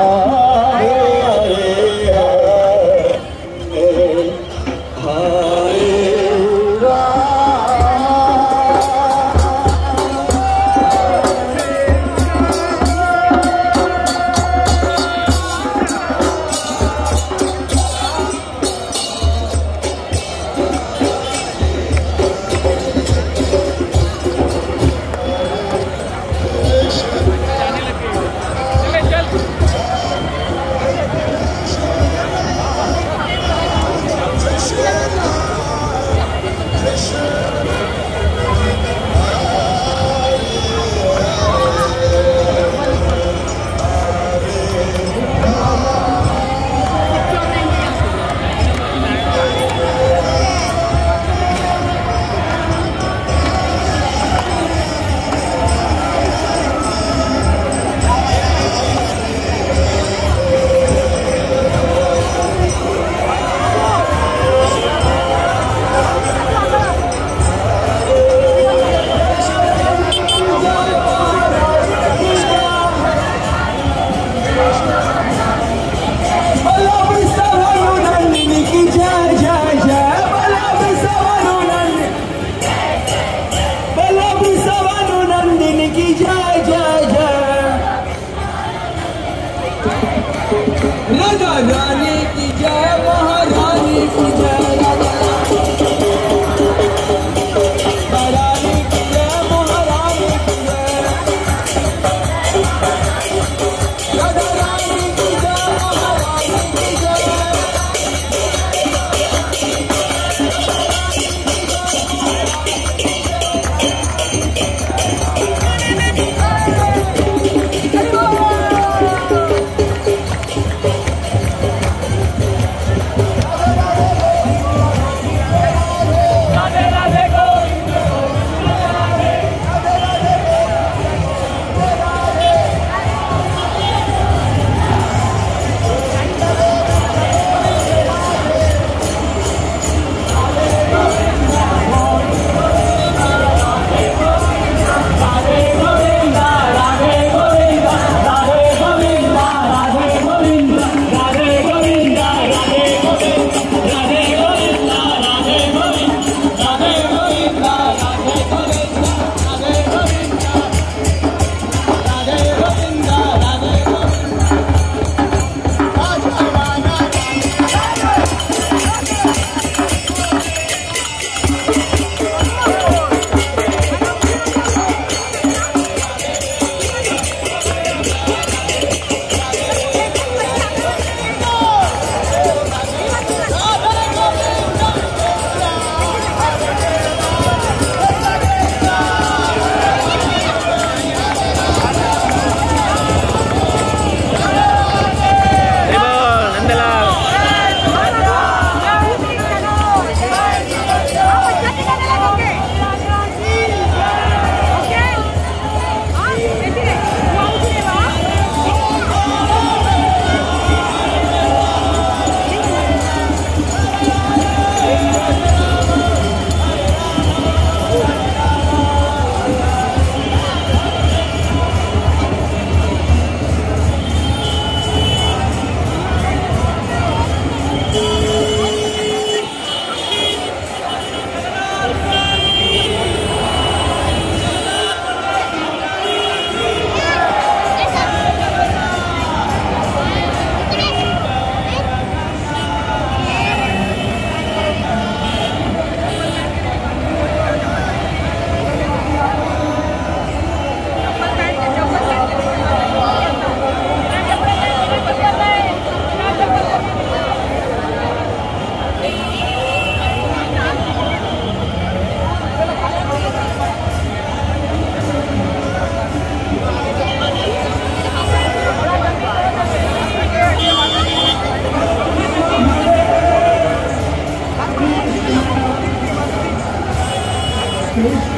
Oh.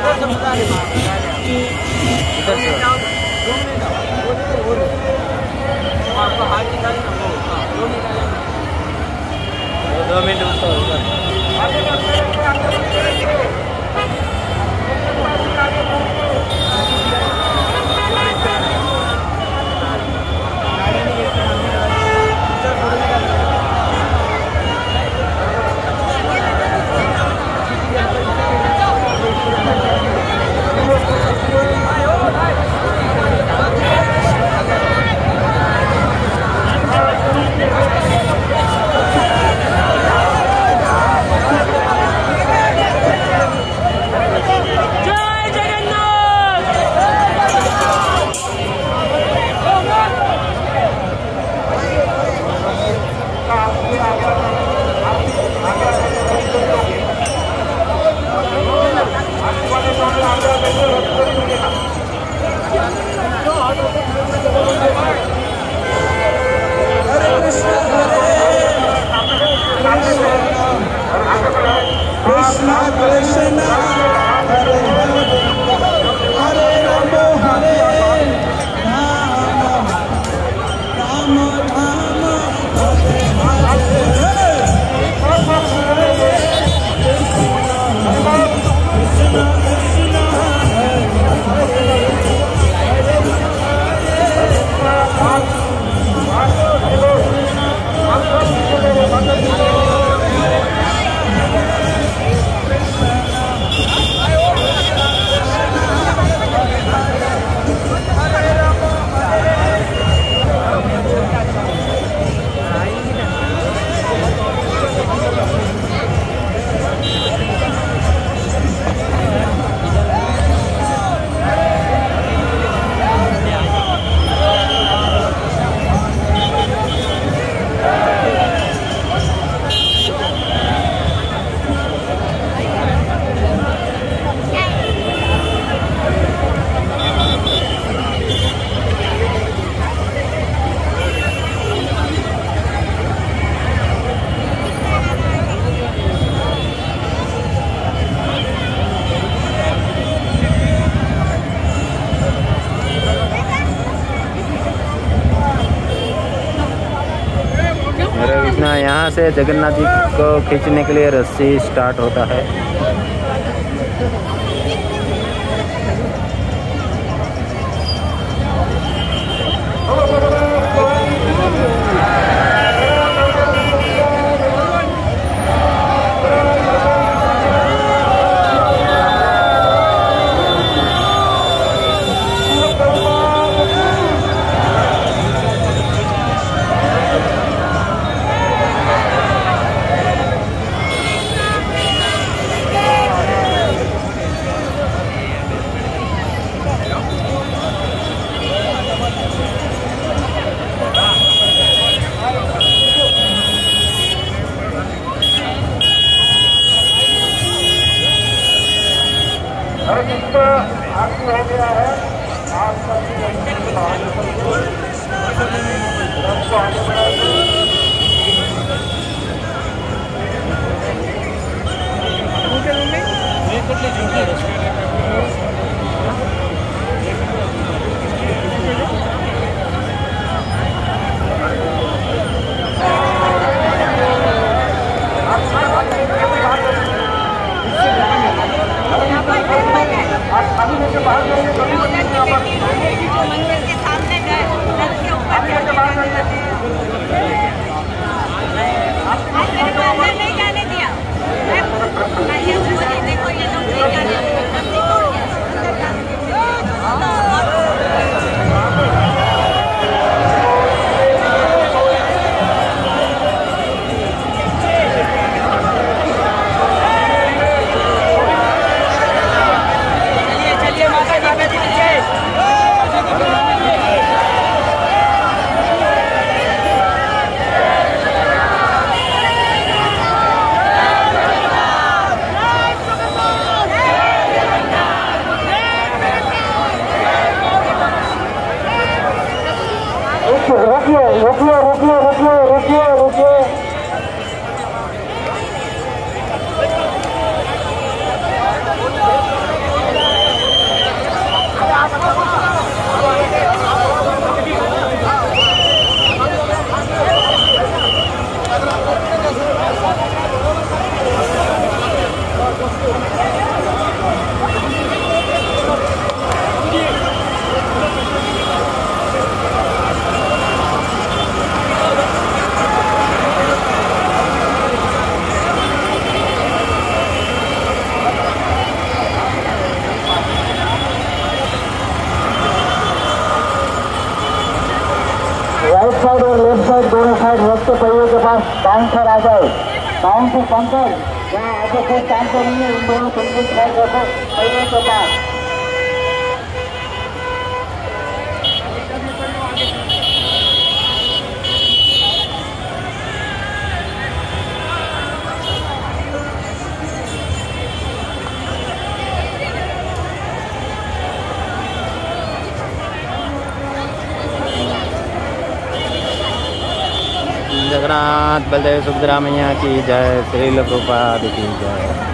为什么不带 यहाँ से जगन्नाथ जी को खींचने के लिए रस्सी स्टार्ट होता है। साइड रखते पहिए के पास बाउंसर आ जाए बाउंसर पंकर जहाँ आगे से काम है, इन दोनों पहिए के पास जगन्नाथ बलदेव सुभद्रा मैया की जय श्री प्रभुपाद की जय।